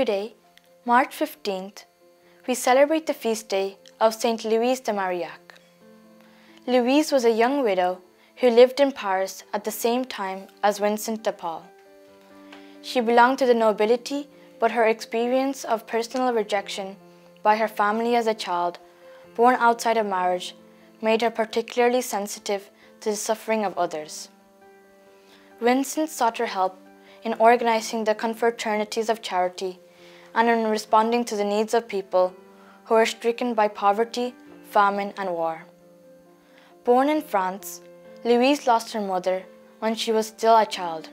Today, March 15th, we celebrate the feast day of Saint Louise de Marillac. Louise was a young widow who lived in Paris at the same time as Vincent de Paul. She belonged to the nobility, but her experience of personal rejection by her family as a child, born outside of marriage, made her particularly sensitive to the suffering of others. Vincent sought her help in organizing the confraternities of charity and in responding to the needs of people who are stricken by poverty, famine, and war. Born in France, Louise lost her mother when she was still a child,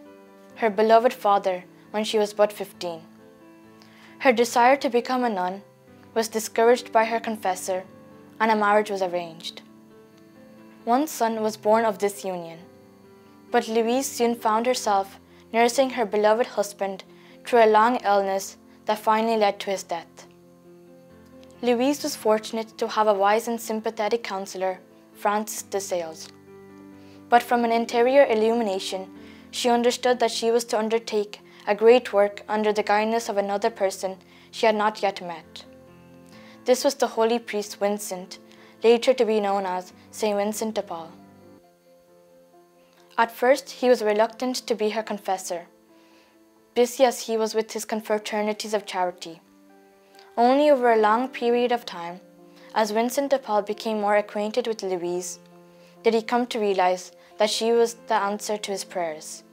her beloved father when she was but 15. Her desire to become a nun was discouraged by her confessor, and a marriage was arranged. One son was born of this union, but Louise soon found herself nursing her beloved husband through a long illness that finally led to his death. Louise was fortunate to have a wise and sympathetic counselor, Francis de Sales. But from an interior illumination, she understood that she was to undertake a great work under the guidance of another person she had not yet met. This was the holy priest Vincent, later to be known as Saint Vincent de Paul. At first, he was reluctant to be her confessor, busy as he was with his confraternities of charity. Only over a long period of time, as Vincent de Paul became more acquainted with Louise, did he come to realize that she was the answer to his prayers.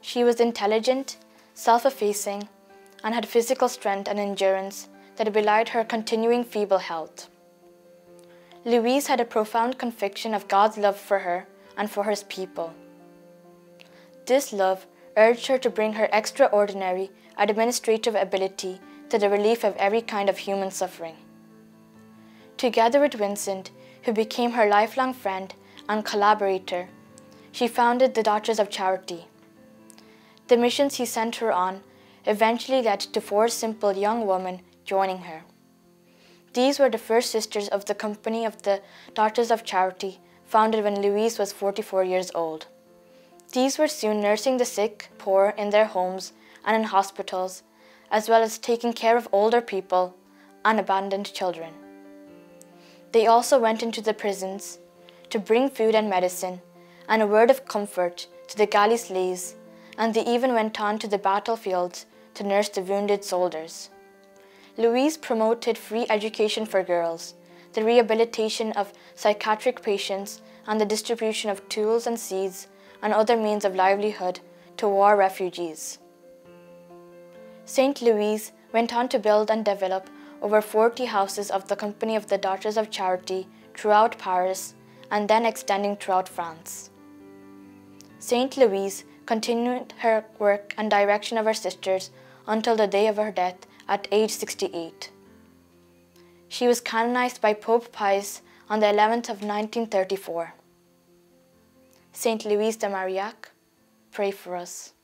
She was intelligent, self-effacing, and had physical strength and endurance that belied her continuing feeble health. Louise had a profound conviction of God's love for her and for his people. This love urged her to bring her extraordinary administrative ability to the relief of every kind of human suffering. Together with Vincent, who became her lifelong friend and collaborator, she founded the Daughters of Charity. The missions he sent her on eventually led to four simple young women joining her. These were the first sisters of the Company of the Daughters of Charity founded when Louise was 44 years old. These were soon nursing the sick, poor in their homes and in hospitals, as well as taking care of older people and abandoned children. They also went into the prisons to bring food and medicine and a word of comfort to the galley slaves, and they even went on to the battlefields to nurse the wounded soldiers. Louise promoted free education for girls, the rehabilitation of psychiatric patients, and the distribution of tools and seeds and other means of livelihood to war refugees. St. Louise went on to build and develop over 40 houses of the Company of the Daughters of Charity throughout Paris and then extending throughout France. St. Louise continued her work and direction of her sisters until the day of her death at age 68. She was canonized by Pope Pius on the 11th of 1934. Saint Louise de Marillac, pray for us.